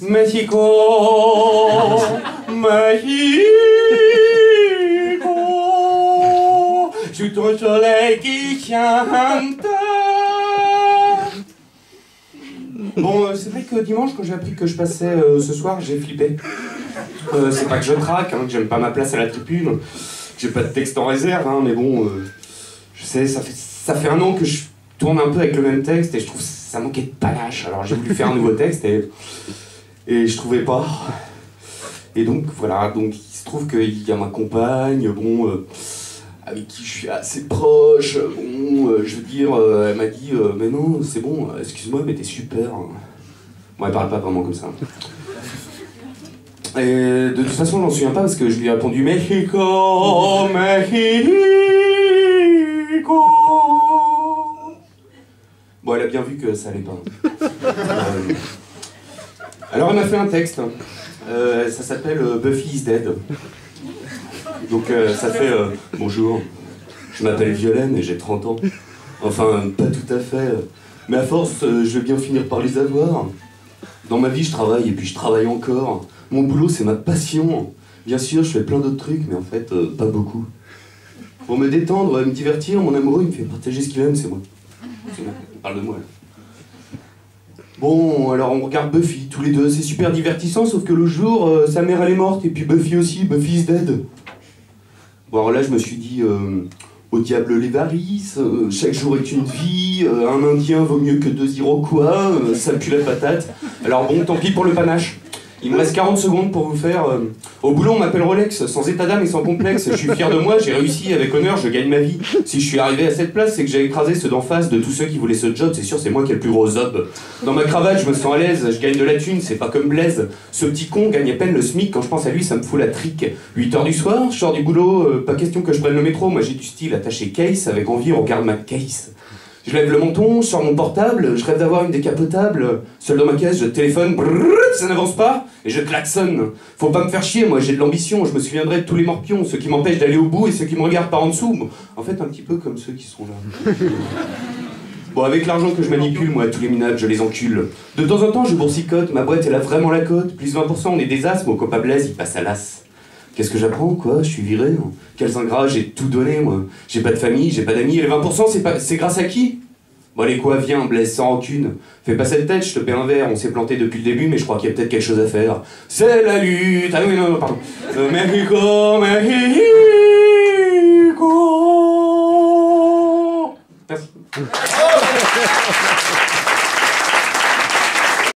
Mexico, sous ton soleil qui chante. Bon, euh, c'est vrai que dimanche, quand j'ai appris que je passais euh, ce soir, j'ai flippé. Euh, c'est pas que je traque, hein, que j'aime pas ma place à la tribune, j'ai pas de texte en réserve, hein, mais bon, je sais, ça fait, ça fait un an que je tourne un peu avec le même texte et je trouve que ça manquait de panache. Alors j'ai voulu faire un nouveau texte et, et je trouvais pas. Et donc voilà, donc il se trouve qu'il y a ma compagne, bon, euh, avec qui je suis assez proche, bon, euh, je veux dire, euh, elle m'a dit, mais non, c'est bon, excuse-moi, mais t'es super. Bon, elle parle pas vraiment comme ça. Et de toute façon, je m'en souviens pas parce que je lui ai répondu Mexico, Mexico. Elle a bien vu que ça allait pas. Euh, alors, elle m'a fait un texte. Euh, ça s'appelle euh, Buffy is dead. Donc, ça fait Bonjour, je m'appelle Violaine et j'ai 30 ans. Enfin, pas tout à fait. Mais à force, je vais bien finir par les avoir. Dans ma vie, je travaille et puis je travaille encore. Mon boulot, c'est ma passion. Bien sûr, je fais plein d'autres trucs, mais en fait, pas beaucoup. Pour me détendre, me divertir, mon amoureux, il me fait partager ce qu'il aime, c'est moi. Parle de moi, là. Bon, alors on regarde Buffy, tous les deux. C'est super divertissant, sauf que le jour, euh, sa mère, elle est morte, et puis Buffy aussi, Buffy dead. Bon, alors là, je me suis dit, euh, au diable les varices, euh, chaque jour est une vie, un Indien vaut mieux que deux Iroquois, ça pue la patate. Alors bon, tant pis pour le panache. Il me reste 40 secondes pour vous faire. euh, Au boulot, on m'appelle Rolex, sans état d'âme et sans complexe. Je suis fier de moi, j'ai réussi avec honneur, je gagne ma vie. Si je suis arrivé à cette place, c'est que j'ai écrasé ceux d'en face de tous ceux qui voulaient ce job. C'est sûr, c'est moi qui ai le plus gros zob. Dans ma cravate, je me sens à l'aise, je gagne de la thune, c'est pas comme Blaise. Ce petit con gagne à peine le SMIC, quand je pense à lui, ça me fout la trique. 8 heures du soir, je sors du boulot, euh, pas question que je prenne le métro, moi j'ai du style attaché case, avec envie, on regarde ma case. Je lève le menton, je sors mon portable, je rêve d'avoir une décapotable. Seul dans ma caisse, je téléphone, brrr, ça n'avance pas, et je klaxonne. Faut pas me faire chier, moi j'ai de l'ambition, je me souviendrai de tous les morpions, ceux qui m'empêchent d'aller au bout et ceux qui me regardent par en dessous. En fait, un petit peu comme ceux qui sont là. Bon, avec l'argent que je manipule, moi, tous les minables, je les encule. De temps en temps, je boursicote, ma boîte, elle a vraiment la cote. Plus 20%, on est des as, mon copain Blaise, il passe à l'as. Qu'est-ce que j'apprends, quoi? Je suis viré. Quels ingrats, j'ai tout donné, moi? J'ai pas de famille, j'ai pas d'amis, et les 20%, c'est pas... c'est grâce à qui? Bon, allez, quoi, viens, Blaise, sans rancune. Fais pas cette tête, je te paie un verre, on s'est planté depuis le début, mais je crois qu'il y a peut-être quelque chose à faire. C'est la lutte Ah oui, non, pardon. Mexico, Mexico Merci.